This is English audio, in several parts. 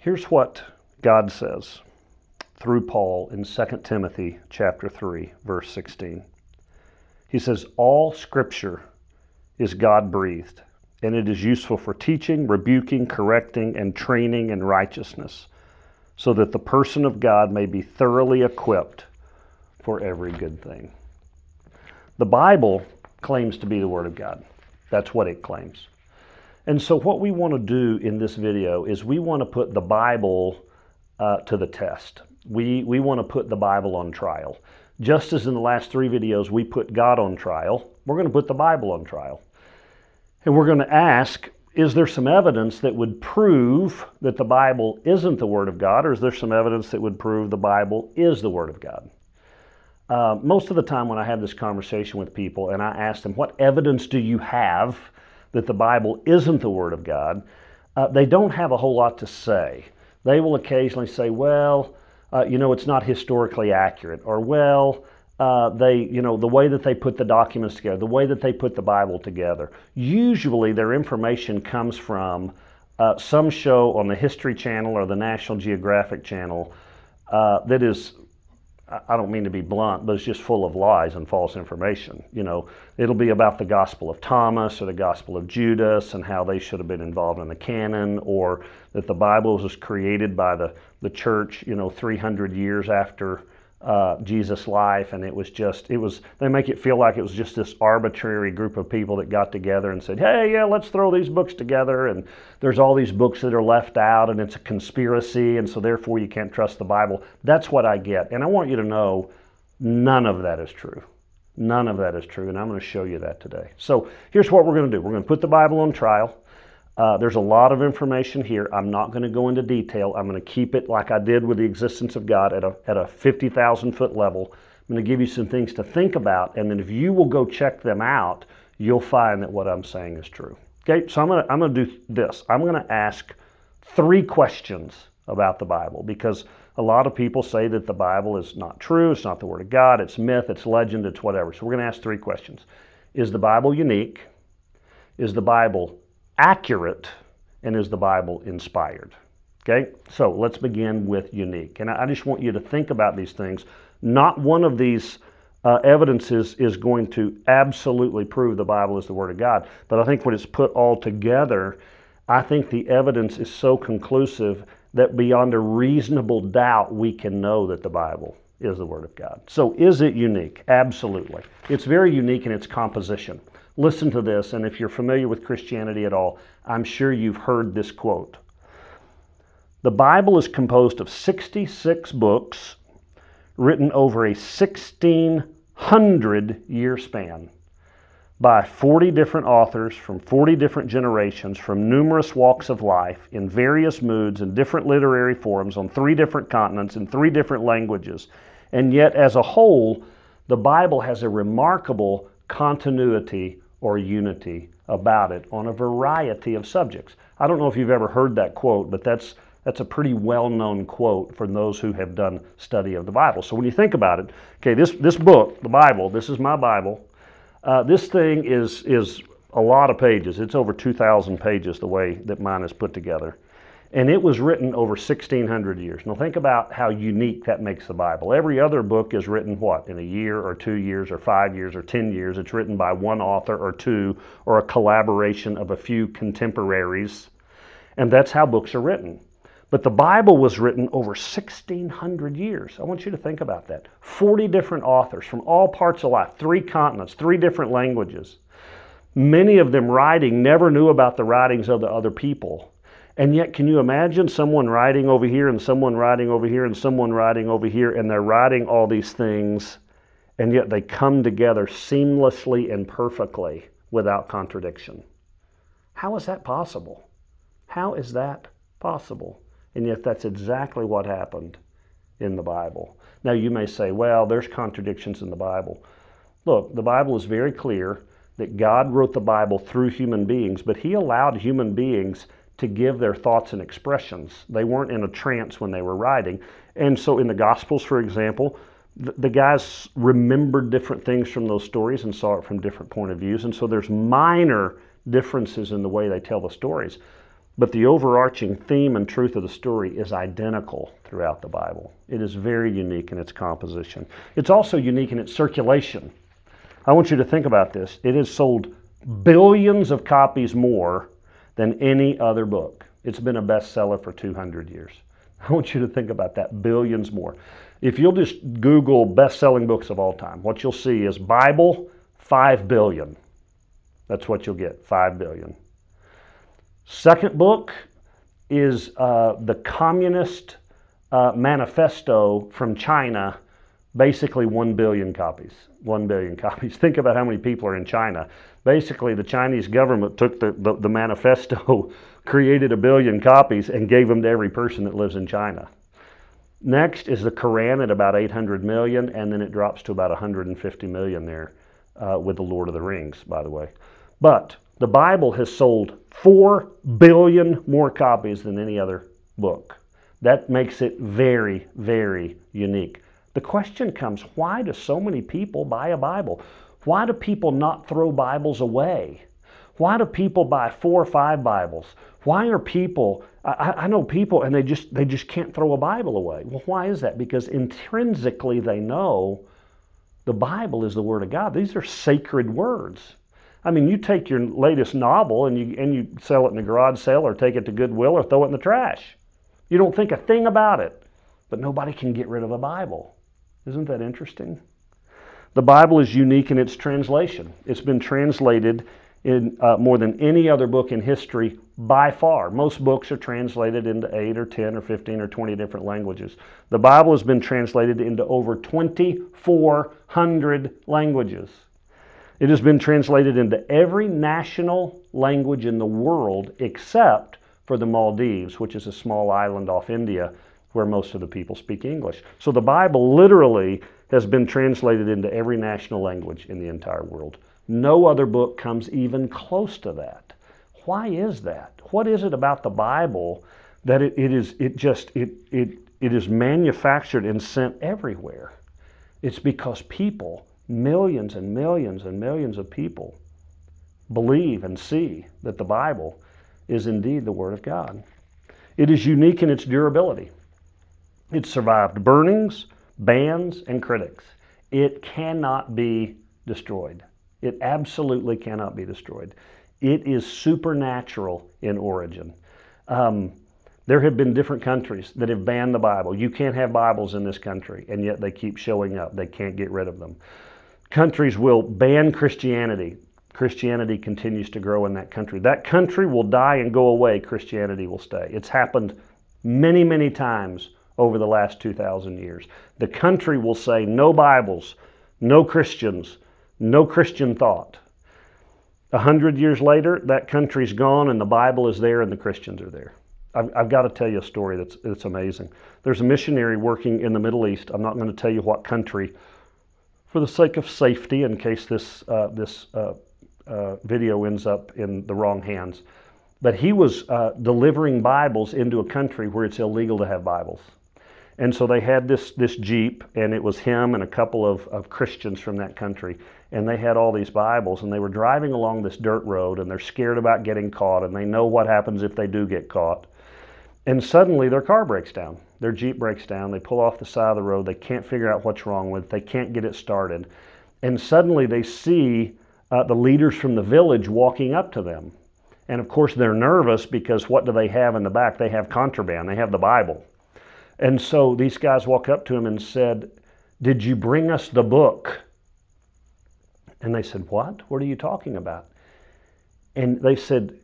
Here's what God says through Paul in 2 Timothy chapter 3 verse 16. He says all scripture is God-breathed and it is useful for teaching, rebuking, correcting and training in righteousness so that the person of God may be thoroughly equipped for every good thing. The Bible claims to be the Word of God. That's what it claims. And so, what we want to do in this video is we want to put the Bible uh, to the test. We, we want to put the Bible on trial. Just as in the last three videos we put God on trial, we're going to put the Bible on trial. And we're going to ask is there some evidence that would prove that the Bible isn't the Word of God, or is there some evidence that would prove the Bible is the Word of God? Uh, most of the time, when I have this conversation with people and I ask them, What evidence do you have that the Bible isn't the Word of God? Uh, they don't have a whole lot to say. They will occasionally say, Well, uh, you know, it's not historically accurate, or Well, uh, they, you know, the way that they put the documents together, the way that they put the Bible together. Usually their information comes from uh, some show on the History Channel or the National Geographic Channel uh, that is, I don't mean to be blunt, but it's just full of lies and false information. You know, it'll be about the Gospel of Thomas or the Gospel of Judas and how they should have been involved in the canon, or that the Bible was created by the, the church, you know, 300 years after uh, Jesus' life, and it was just, it was, they make it feel like it was just this arbitrary group of people that got together and said, hey, yeah, let's throw these books together, and there's all these books that are left out, and it's a conspiracy, and so therefore you can't trust the Bible. That's what I get. And I want you to know none of that is true. None of that is true, and I'm going to show you that today. So here's what we're going to do we're going to put the Bible on trial. Uh, there's a lot of information here. I'm not going to go into detail. I'm going to keep it like I did with the existence of God at a, at a 50,000 foot level. I'm going to give you some things to think about, and then if you will go check them out, you'll find that what I'm saying is true. Okay, so I'm going to, I'm going to do this. I'm going to ask three questions about the Bible because a lot of people say that the Bible is not true, it's not the Word of God, it's myth, it's legend, it's whatever. So we're going to ask three questions. Is the Bible unique? Is the Bible accurate and is the Bible inspired? Okay, so let's begin with unique. And I just want you to think about these things. Not one of these uh, evidences is going to absolutely prove the Bible is the Word of God, but I think when it's put all together, I think the evidence is so conclusive that beyond a reasonable doubt we can know that the Bible is the Word of God. So is it unique? Absolutely. It's very unique in its composition. Listen to this, and if you're familiar with Christianity at all, I'm sure you've heard this quote. The Bible is composed of 66 books written over a 1600 year span by 40 different authors from 40 different generations from numerous walks of life in various moods and different literary forms on three different continents in three different languages. And yet, as a whole, the Bible has a remarkable continuity or unity about it on a variety of subjects. I don't know if you've ever heard that quote, but that's that's a pretty well-known quote from those who have done study of the Bible. So when you think about it, okay, this this book, the Bible, this is my Bible. Uh, this thing is is a lot of pages. It's over 2,000 pages the way that mine is put together and it was written over 1600 years. Now think about how unique that makes the Bible. Every other book is written what? In a year or 2 years or 5 years or 10 years. It's written by one author or two or a collaboration of a few contemporaries. And that's how books are written. But the Bible was written over 1600 years. I want you to think about that. 40 different authors from all parts of life, three continents, three different languages. Many of them writing never knew about the writings of the other people and yet, can you imagine someone riding over here and someone riding over here and someone riding over here, and they're writing all these things, and yet they come together seamlessly and perfectly without contradiction? How is that possible? How is that possible? And yet, that's exactly what happened in the Bible. Now, you may say, well, there's contradictions in the Bible. Look, the Bible is very clear that God wrote the Bible through human beings, but He allowed human beings to give their thoughts and expressions. They weren't in a trance when they were writing. And so in the Gospels, for example, the, guys remembered different things from those stories and saw it from different point of views. And so there's minor differences in the way they tell the stories. but the overarching theme and truth of the story is identical throughout the Bible. It is very unique in its composition. It's also unique in its circulation. I want you to think about this. It has sold billions of copies more than any other book. It's been a bestseller for 200 years. I want you to think about that billions more. If you'll just Google best selling books of all time, what you'll see is Bible, 5 billion. That's what you'll get, 5 billion. Second book is uh, the Communist uh, Manifesto from China, basically 1 billion copies. 1 billion copies. Think about how many people are in China. Basically, the Chinese government took the, the, the manifesto, created a billion copies, and gave them to every person that lives in China. Next is the Quran at about 800 million, and then it drops to about 150 million there uh, with the Lord of the Rings, by the way. But the Bible has sold 4 billion more copies than any other book. That makes it very, very unique. The question comes why do so many people buy a Bible? Why do people not throw Bibles away? Why do people buy four or five Bibles? Why are people, I, I, know people and they just, they just can't throw a Bible away. Well, why is that? Because intrinsically they know the Bible is the Word of God. These are sacred words. I mean, you take your latest novel and you, and you sell it in a garage sale or take it to Goodwill or throw it in the trash. You don't think a thing about it, but nobody can get rid of a Bible. Isn't that interesting? The Bible is unique in its translation. It's been translated in uh, more than any other book in history by far. Most books are translated into 8 or 10 or 15 or 20 different languages. The Bible has been translated into over 2,400 languages. It has been translated into every national language in the world except for the Maldives, which is a small island off India where most of the people speak English. So the Bible literally has been translated into every national language in the entire world. No other book comes even close to that. Why is that? What is it about the Bible that it, it is it just it it it is manufactured and sent everywhere? It's because people, millions and millions and millions of people, believe and see that the Bible is indeed the Word of God. It is unique in its durability. It survived burnings, bans, and critics. It cannot be destroyed. It absolutely cannot be destroyed. It is supernatural in origin. Um, there have been different countries that have banned the Bible. You can't have Bibles in this country, and yet they keep showing up. They can't get rid of them. Countries will ban Christianity. Christianity continues to grow in that country. That country will die and go away. Christianity will stay. It's happened many, many times over the last 2,000 years. The country will say no Bibles, no Christians, no Christian thought. A hundred years later, that country's gone and the Bible is there and the Christians are there. I've, I've, got to tell you a story that's, that's amazing. There's a missionary working in the Middle East. I'm not going to tell you what country for the sake of safety in case this, uh, this uh, uh, video ends up in the wrong hands. But he was uh, delivering Bibles into a country where it's illegal to have Bibles. And so they had this, this Jeep, and it was him and a couple of, of Christians from that country. And they had all these Bibles, and they were driving along this dirt road, and they're scared about getting caught, and they know what happens if they do get caught. And suddenly their car breaks down. Their Jeep breaks down. They pull off the side of the road. They can't figure out what's wrong with it. They can't get it started. And suddenly they see uh, the leaders from the village walking up to them. And of course, they're nervous because what do they have in the back? They have contraband, they have the Bible. And so these guys walk up to him and said, Did you bring us the book? And they said, What? What are you talking about? And they said,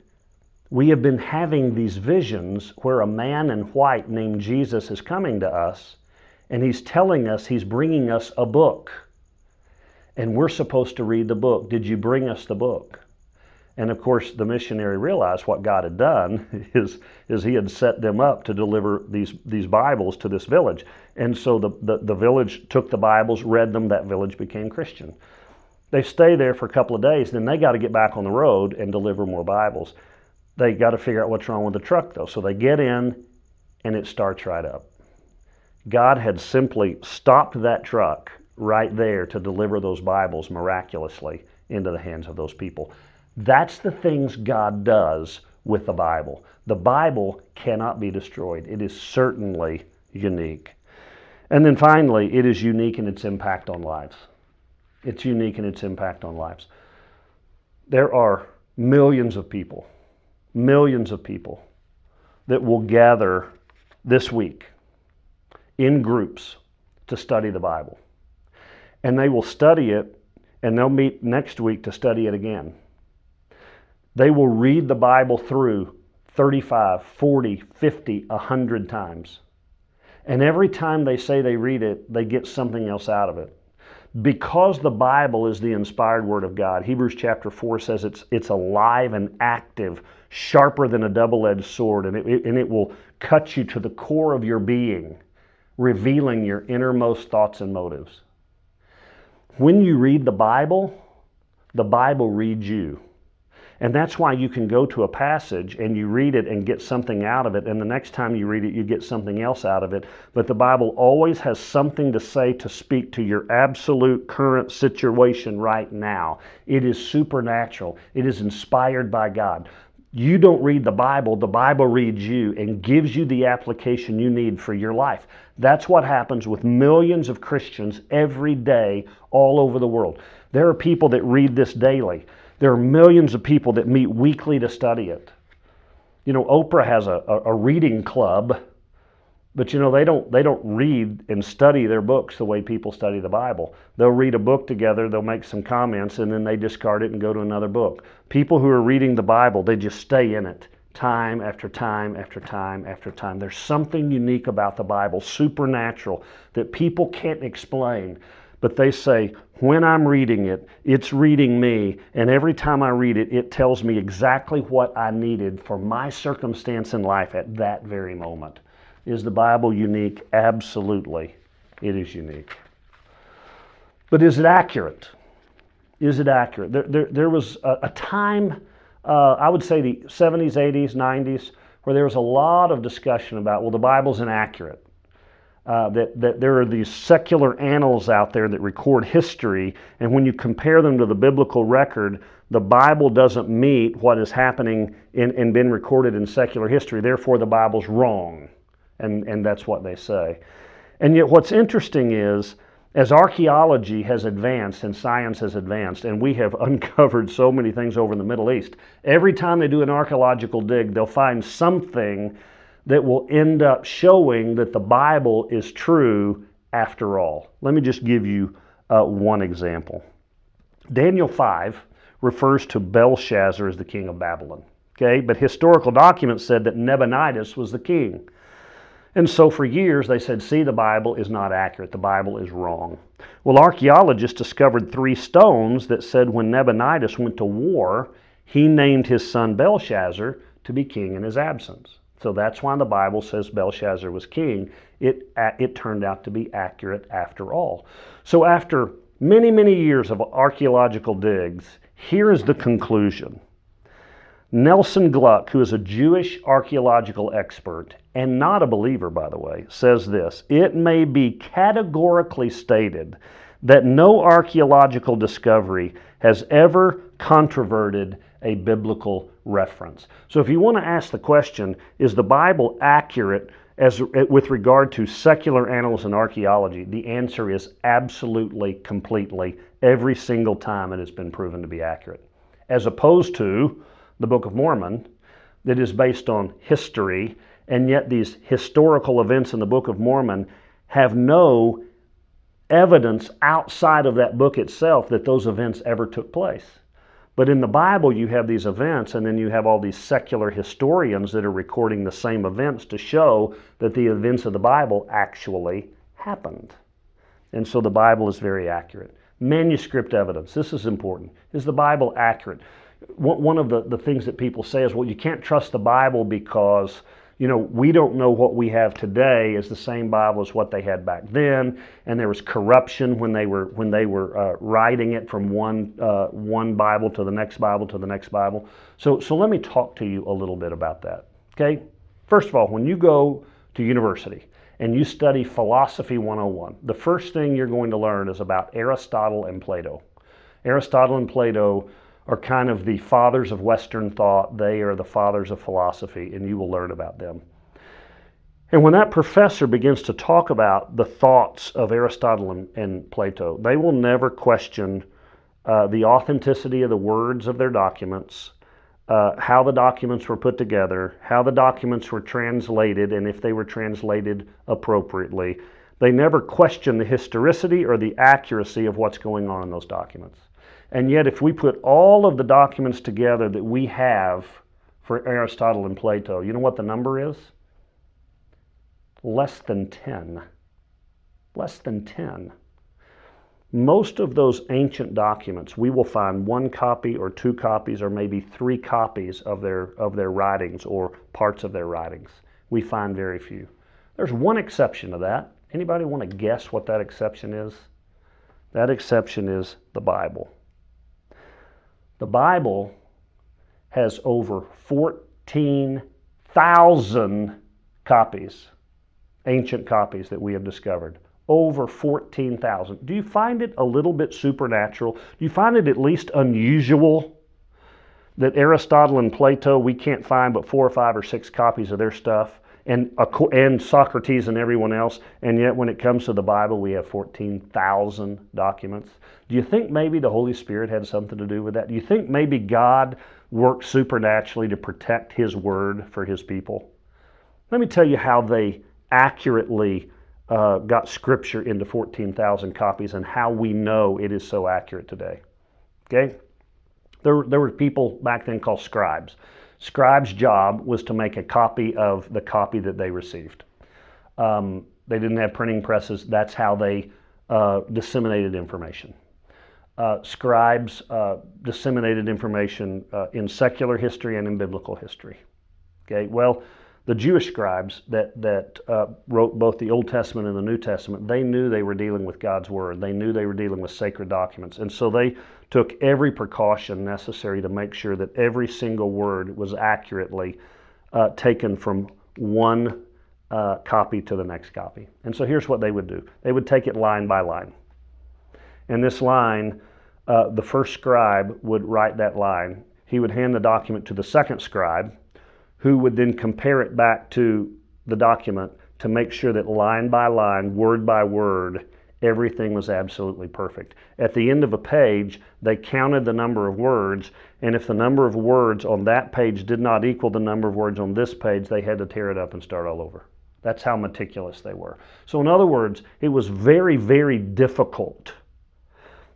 We have been having these visions where a man in white named Jesus is coming to us, and he's telling us he's bringing us a book. And we're supposed to read the book. Did you bring us the book? And of course, the missionary realized what God had done is, is he had set them up to deliver these, these Bibles to this village. And so the, the, the village took the Bibles, read them, that village became Christian. They stay there for a couple of days, then they got to get back on the road and deliver more Bibles. They got to figure out what's wrong with the truck, though. So they get in, and it starts right up. God had simply stopped that truck right there to deliver those Bibles miraculously into the hands of those people. That's the things God does with the Bible. The Bible cannot be destroyed. It is certainly unique. And then finally, it is unique in its impact on lives. It's unique in its impact on lives. There are millions of people, millions of people that will gather this week in groups to study the Bible. And they will study it and they'll meet next week to study it again. They will read the Bible through 35, 40, 50, 100 times. And every time they say they read it, they get something else out of it. Because the Bible is the inspired Word of God, Hebrews chapter 4 says it's, it's alive and active, sharper than a double edged sword, and it, and it will cut you to the core of your being, revealing your innermost thoughts and motives. When you read the Bible, the Bible reads you. And that's why you can go to a passage and you read it and get something out of it, and the next time you read it, you get something else out of it. But the Bible always has something to say to speak to your absolute current situation right now. It is supernatural, it is inspired by God. You don't read the Bible, the Bible reads you and gives you the application you need for your life. That's what happens with millions of Christians every day all over the world. There are people that read this daily. There are millions of people that meet weekly to study it. You know, Oprah has a, a, reading club, but you know they don't they don't read and study their books the way people study the Bible. They'll read a book together, they'll make some comments, and then they discard it and go to another book. People who are reading the Bible, they just stay in it time after time after time after time. There's something unique about the Bible, supernatural, that people can't explain. But they say, when I'm reading it, it's reading me, and every time I read it, it tells me exactly what I needed for my circumstance in life at that very moment. Is the Bible unique? Absolutely, it is unique. But is it accurate? Is it accurate? There, there, there was a, a time, uh, I would say the 70s, 80s, 90s, where there was a lot of discussion about, well, the Bible's inaccurate uh, that, that there are these secular annals out there that record history, and when you compare them to the biblical record, the Bible doesn't meet what is happening in, and been recorded in secular history. Therefore, the Bible's wrong. And, and that's what they say. And yet, what's interesting is, as archaeology has advanced and science has advanced, and we have uncovered so many things over in the Middle East, every time they do an archaeological dig, they'll find something that will end up showing that the Bible is true after all. Let me just give you uh, one example. Daniel 5 refers to Belshazzar as the king of Babylon. Okay, but historical documents said that Nabonidus was the king. And so for years they said, see, the Bible is not accurate. The Bible is wrong. Well, archaeologists discovered three stones that said when Nabonidus went to war, he named his son Belshazzar to be king in his absence. So that's why the Bible says Belshazzar was king. It, it turned out to be accurate after all. So, after many, many years of archaeological digs, here is the conclusion. Nelson Glueck, who is a Jewish archaeological expert and not a believer, by the way, says this It may be categorically stated that no archaeological discovery has ever controverted a biblical reference. So if you want to ask the question, is the Bible accurate as eh, with regard to secular annals and archaeology? The answer is absolutely, completely, every single time it has been proven to be accurate. As opposed to the Book of Mormon, that is based on history, and yet these historical events in the Book of Mormon have no evidence outside of that book itself that those events ever took place. But in the Bible, you have these events, and then you have all these secular historians that are recording the same events to show that the events of the Bible actually happened. And so the Bible is very accurate. Manuscript evidence, this is important. Is the Bible accurate? One of the, the things that people say is, well, you can't trust the Bible because you know, we don't know what we have today is the same Bible as what they had back then, and there was corruption when they were when they were uh, writing it from one uh, one Bible to the next Bible to the next Bible. So so let me talk to you a little bit about that. Okay, first of all, when you go to university and you study philosophy 101, the first thing you're going to learn is about Aristotle and Plato. Aristotle and Plato are kind of the fathers of Western thought. They are the fathers of philosophy, and you will learn about them. And when that professor begins to talk about the thoughts of Aristotle and, and Plato, they will never question uh, the authenticity of the words of their documents, uh, how the documents were put together, how the documents were translated, and if they were translated appropriately. They never question the historicity or the accuracy of what's going on in those documents. And yet, if we put all of the documents together that we have for Aristotle and Plato, you know what the number is? Less than 10. Less than 10. Most of those ancient documents, we will find one copy or two copies or maybe three copies of their, of their writings or parts of their writings. We find very few. There's one exception to that. Anybody want to guess what that exception is? That exception is the Bible. The Bible has over 14,000 copies, ancient copies that we have discovered over 14,000. Do you find it a little bit supernatural? Do you find it at least unusual that Aristotle and Plato, we can't find but four or five or six copies of their stuff, and, and Socrates and everyone else, and yet when it comes to the Bible, we have 14,000 documents? Do you think maybe the Holy Spirit had something to do with that? Do you think maybe God worked supernaturally to protect His Word for His people? Let me tell you how they accurately uh, got scripture into 14,000 copies and how we know it is so accurate today. Okay? There, there were people back then called scribes. Scribes' job was to make a copy of the copy that they received. Um, they didn't have printing presses. That's how they uh, disseminated information. Uh, scribes uh, disseminated information uh, in secular history and in biblical history. Okay, well, the Jewish scribes that, that uh, wrote both the Old Testament and the New Testament, they knew they were dealing with God's Word. They knew they were dealing with sacred documents. And so they took every precaution necessary to make sure that every single word was accurately uh, taken from one uh, copy to the next copy. And so here's what they would do they would take it line by line. And this line, uh, the first scribe would write that line. He would hand the document to the second scribe who would then compare it back to the document to make sure that line by line, word by word, everything was absolutely perfect. At the end of a page, they counted the number of words, and if the number of words on that page did not equal the number of words on this page, they had to tear it up and start all over. That's how meticulous they were. So, in other words, it was very, very difficult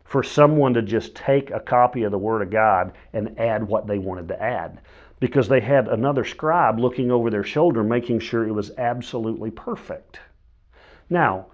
for someone to just take a copy of the Word of God and add what they wanted to add because they had another scribe looking over their shoulder, making sure it was absolutely perfect. Now,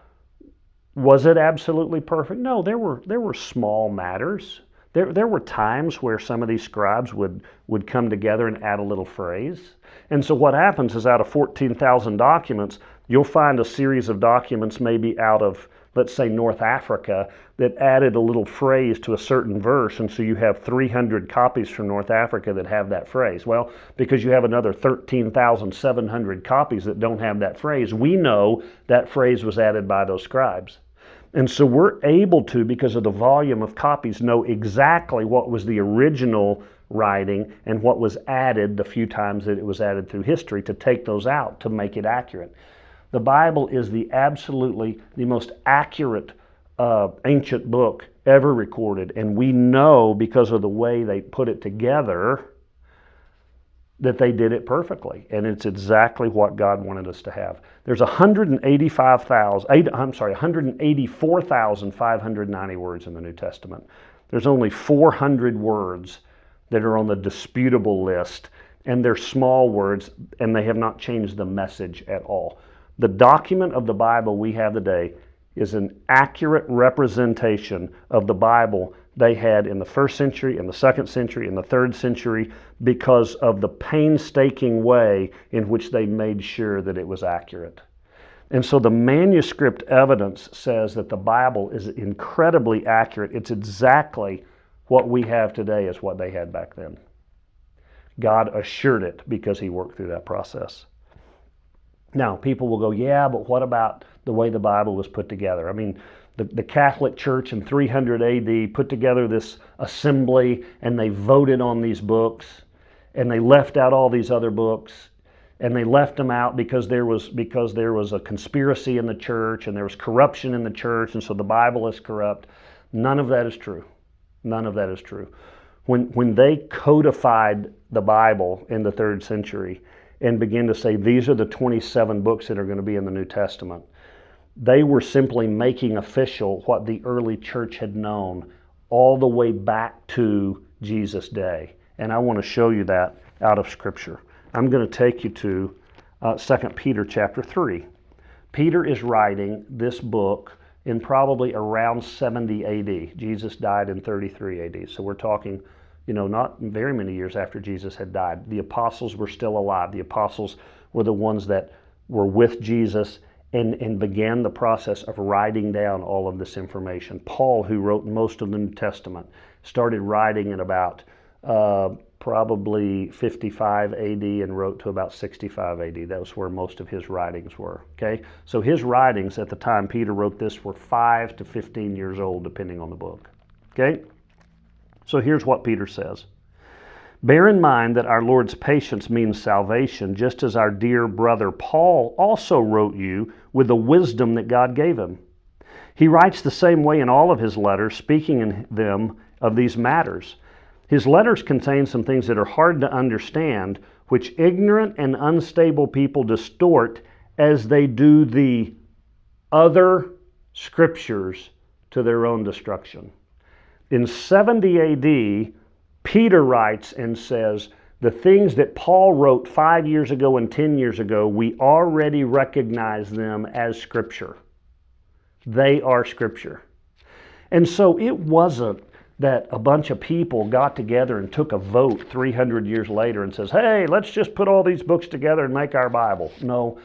was it absolutely perfect? No, there were, there were small matters. There, there were times where some of these scribes would, would come together and add a little phrase. And so what happens is out of 14,000 documents, you'll find a series of documents maybe out of let's say North Africa, that added a little phrase to a certain verse, and so you have 300 copies from North Africa that have that phrase. Well, because you have another 13,700 copies that don't have that phrase, we know that phrase was added by those scribes. And so we're able to, because of the volume of copies, know exactly what was the original writing and what was added the few times that it was added through history to take those out to make it accurate. The Bible is the absolutely the most accurate uh, ancient book ever recorded, and we know because of the way they put it together that they did it perfectly, and it's exactly what God wanted us to have. There's 185,000, I'm sorry, 184,590 words in the New Testament. There's only 400 words that are on the disputable list, and they're small words, and they have not changed the message at all. The document of the Bible we have today is an accurate representation of the Bible they had in the first century, in the second century, in the third century, because of the painstaking way in which they made sure that it was accurate. And so the manuscript evidence says that the Bible is incredibly accurate. It's exactly what we have today is what they had back then. God assured it because he worked through that process. Now, people will go, yeah, but what about the way the Bible was put together? I mean, the, the Catholic Church in 300 AD put together this assembly and they voted on these books and they left out all these other books and they left them out because there was because there was a conspiracy in the church and there was corruption in the church and so the Bible is corrupt. None of that is true. None of that is true. When when they codified the Bible in the 3rd century and began to say these are the 27 books that are going to be in the New Testament they were simply making official what the early church had known all the way back to Jesus' day. And I want to show you that out of Scripture. I'm going to take you to uh, 2 Peter chapter 3. Peter is writing this book in probably around 70 AD. Jesus died in 33 AD. So we're talking, you know, not very many years after Jesus had died. The apostles were still alive. The apostles were the ones that were with Jesus and, and began the process of writing down all of this information. Paul, who wrote most of the New Testament, started writing in about uh, probably 55 AD and wrote to about 65 AD. That was where most of his writings were. Okay, so his writings at the time Peter wrote this were 5 to 15 years old, depending on the book. Okay, so here's what Peter says. Bear in mind that our Lord's patience means salvation, just as our dear brother Paul also wrote you with the wisdom that God gave him. He writes the same way in all of his letters, speaking in them of these matters. His letters contain some things that are hard to understand, which ignorant and unstable people distort as they do the other scriptures to their own destruction. In 70 AD, Peter writes and says, the things that Paul wrote five years ago and 10 years ago, we already recognize them as Scripture. They are Scripture. And so it wasn't that a bunch of people got together and took a vote 300 years later and says, hey, let's just put all these books together and make our Bible. No.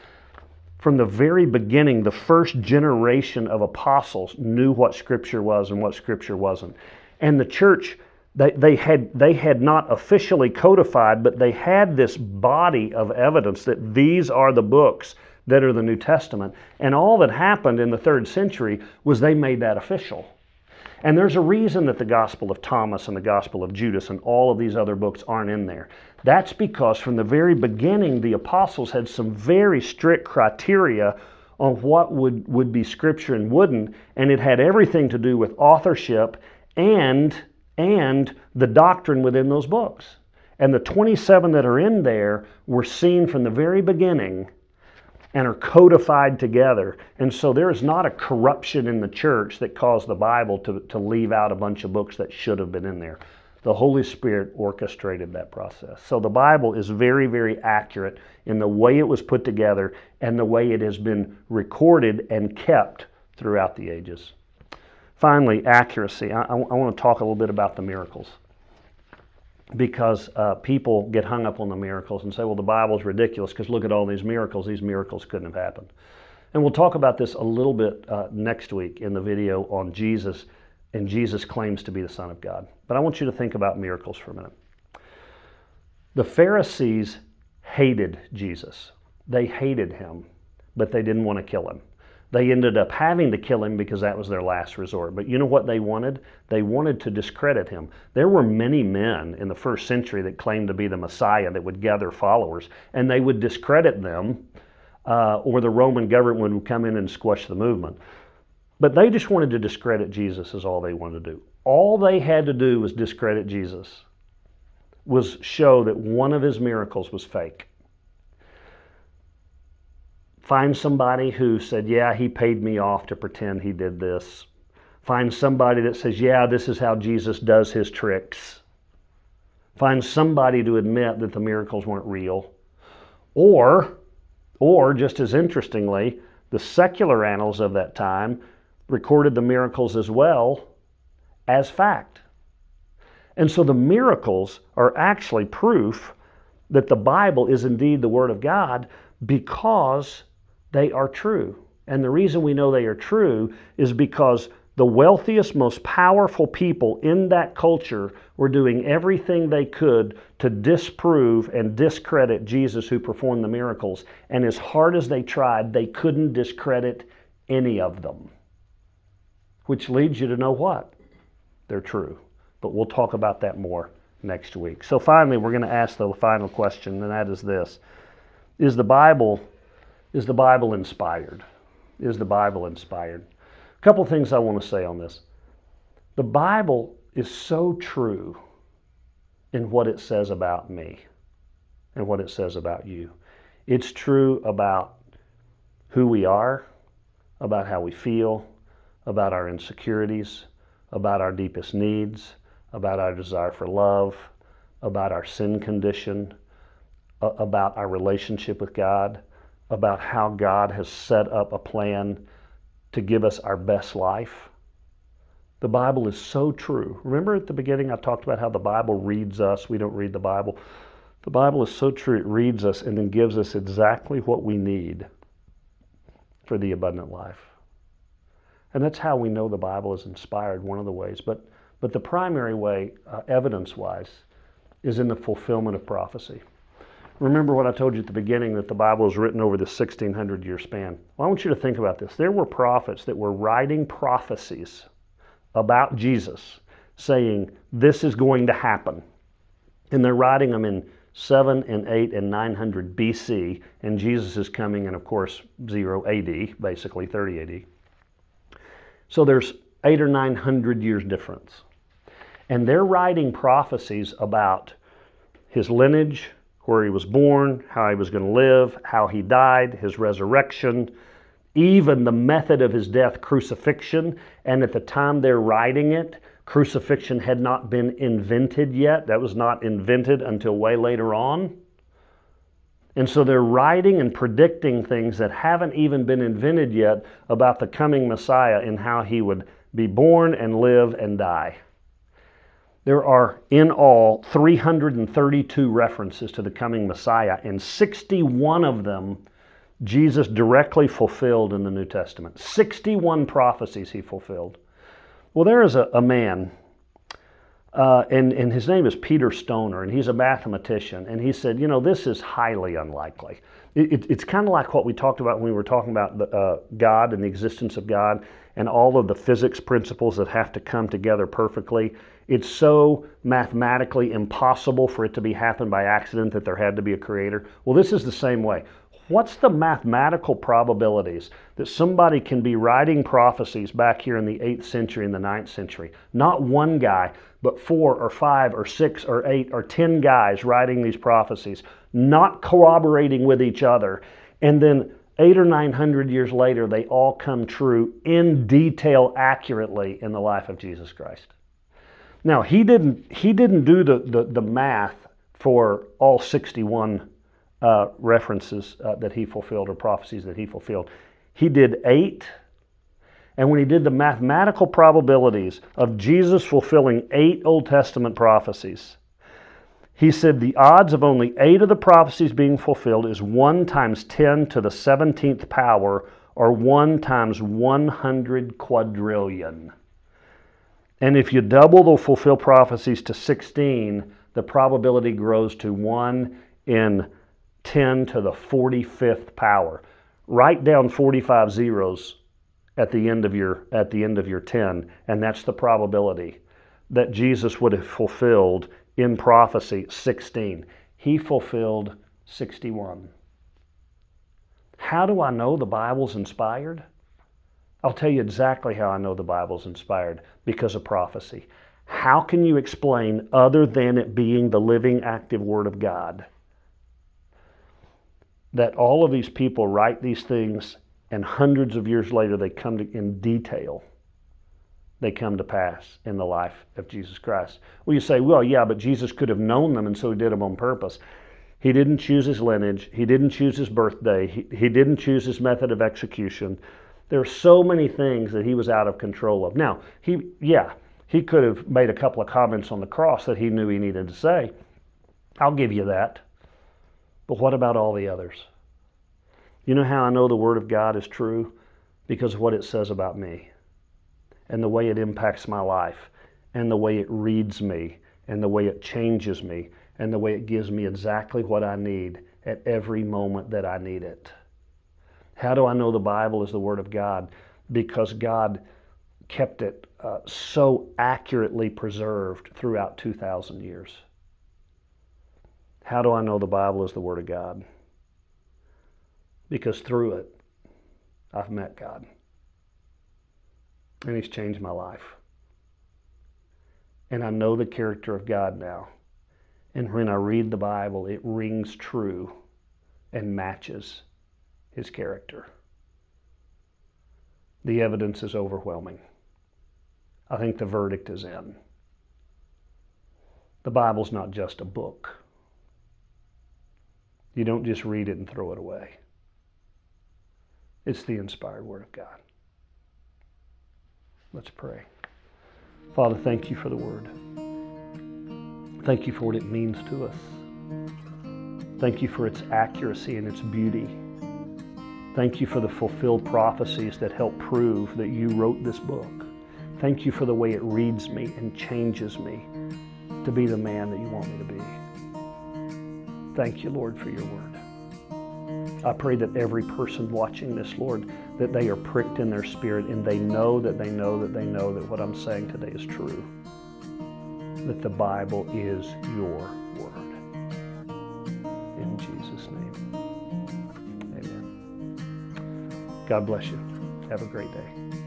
From the very beginning, the first generation of apostles knew what Scripture was and what Scripture wasn't. And the church they, they, had, they had not officially codified, but they had this body of evidence that these are the books that are the New Testament. And all that happened in the third century was they made that official. And there's a reason that the Gospel of Thomas and the Gospel of Judas and all of these other books aren't in there. That's because from the very beginning, the apostles had some very strict criteria on what would, would be scripture and wouldn't, and it had everything to do with authorship and and the doctrine within those books. And the 27 that are in there were seen from the very beginning and are codified together. And so there is not a corruption in the church that caused the Bible to, to leave out a bunch of books that should have been in there. The Holy Spirit orchestrated that process. So the Bible is very, very accurate in the way it was put together and the way it has been recorded and kept throughout the ages. Finally, accuracy. I, I, I want to talk a little bit about the miracles because uh, people get hung up on the miracles and say, well, the Bible's ridiculous because look at all these miracles. These miracles couldn't have happened. And we'll talk about this a little bit uh, next week in the video on Jesus and Jesus claims to be the Son of God. But I want you to think about miracles for a minute. The Pharisees hated Jesus, they hated him, but they didn't want to kill him. They ended up having to kill him because that was their last resort. But you know what they wanted? They wanted to discredit him. There were many men in the first century that claimed to be the Messiah that would gather followers, and they would discredit them, uh, or the Roman government would come in and squash the movement. But they just wanted to discredit Jesus, is all they wanted to do. All they had to do was discredit Jesus, was show that one of his miracles was fake. Find somebody who said, Yeah, he paid me off to pretend he did this. Find somebody that says, Yeah, this is how Jesus does his tricks. Find somebody to admit that the miracles weren't real. Or, or just as interestingly, the secular annals of that time recorded the miracles as well as fact. And so the miracles are actually proof that the Bible is indeed the Word of God because they are true. And the reason we know they are true is because the wealthiest, most powerful people in that culture were doing everything they could to disprove and discredit Jesus who performed the miracles. And as hard as they tried, they couldn't discredit any of them. Which leads you to know what? They're true. But we'll talk about that more next week. So finally, we're going to ask the final question, and that is this. Is the Bible is the Bible inspired? Is the Bible inspired? A couple things I want to say on this. The Bible is so true in what it says about me and what it says about you. It's true about who we are, about how we feel, about our insecurities, about our deepest needs, about our desire for love, about our sin condition, about our relationship with God, about how God has set up a plan to give us our best life. The Bible is so true. Remember at the beginning, I talked about how the Bible reads us. We don't read the Bible. The Bible is so true, it reads us and then gives us exactly what we need for the abundant life. And that's how we know the Bible is inspired, one of the ways. But, but the primary way, uh, evidence wise, is in the fulfillment of prophecy. Remember what I told you at the beginning that the Bible is written over the 1600 year span. Well, I want you to think about this. There were prophets that were writing prophecies about Jesus saying, This is going to happen. And they're writing them in 7 and 8 and 900 BC, and Jesus is coming in, of course, 0 AD, basically 30 AD. So there's eight or 900 years difference. And they're writing prophecies about his lineage, where he was born, how he was going to live, how he died, his resurrection, even the method of his death, crucifixion. And at the time they're writing it, crucifixion had not been invented yet. That was not invented until way later on. And so they're writing and predicting things that haven't even been invented yet about the coming Messiah and how he would be born and live and die. There are in all 332 references to the coming Messiah, and 61 of them Jesus directly fulfilled in the New Testament. 61 prophecies he fulfilled. Well, there is a, a man, uh, and, and his name is Peter Stoner, and he's a mathematician, and he said, You know, this is highly unlikely. It, it, it's kind of like what we talked about when we were talking about the, uh, God and the existence of God and all of the physics principles that have to come together perfectly. It's so mathematically impossible for it to be happen by accident that there had to be a creator. Well, this is the same way. What's the mathematical probabilities that somebody can be writing prophecies back here in the 8th century and the 9th century? Not one guy, but four or five or six or eight or 10 guys writing these prophecies, not corroborating with each other. And then eight or 900 years later, they all come true in detail accurately in the life of Jesus Christ. Now he didn't he didn't do the the, the math for all 61 uh, references uh, that he fulfilled or prophecies that he fulfilled. He did eight. And when he did the mathematical probabilities of Jesus fulfilling eight Old Testament prophecies, he said the odds of only eight of the prophecies being fulfilled is 1 times 10 to the 17th power, or 1 times 100 quadrillion. And if you double the fulfilled prophecies to 16, the probability grows to 1 in 10 to the 45th power. Write down 45 zeros at the end of your at the end of your 10 and that's the probability that Jesus would have fulfilled in prophecy 16. He fulfilled 61. How do I know the Bible's inspired? I'll tell you exactly how I know the Bible's inspired because of prophecy. How can you explain, other than it being the living, active Word of God, that all of these people write these things and hundreds of years later they come to, in detail? They come to pass in the life of Jesus Christ. Well, you say, well, yeah, but Jesus could have known them and so he did them on purpose. He didn't choose his lineage. He didn't choose his birthday. He, he didn't choose his method of execution. There are so many things that he was out of control of. Now, he, yeah, he could have made a couple of comments on the cross that he knew he needed to say. I'll give you that. But what about all the others? You know how I know the Word of God is true? Because of what it says about me. and the way it impacts my life and the way it reads me and the way it changes me and the way it gives me exactly what I need at every moment that I need it. How do I know the Bible is the Word of God? Because God kept it uh, so accurately preserved throughout 2,000 years. How do I know the Bible is the Word of God? Because through it, I've met God. And He's changed my life. And I know the character of God now. And when I read the Bible, it rings true and matches His character. The evidence is overwhelming. I think the verdict is in. The Bible's not just a book. You don't just read it and throw it away. It's the inspired Word of God. Let's pray. Father, thank you for the Word. Thank you for what it means to us. Thank you for its accuracy and its beauty. Thank you for the fulfilled prophecies that help prove that you wrote this book. Thank you for the way it reads me and changes me to be the man that you want me to be. Thank you, Lord, for your word. I pray that every person watching this, Lord, that they are pricked in their spirit and they know that they know that they know that what I'm saying today is true. That the Bible is your word. In Jesus' name. God bless you. Have a great day.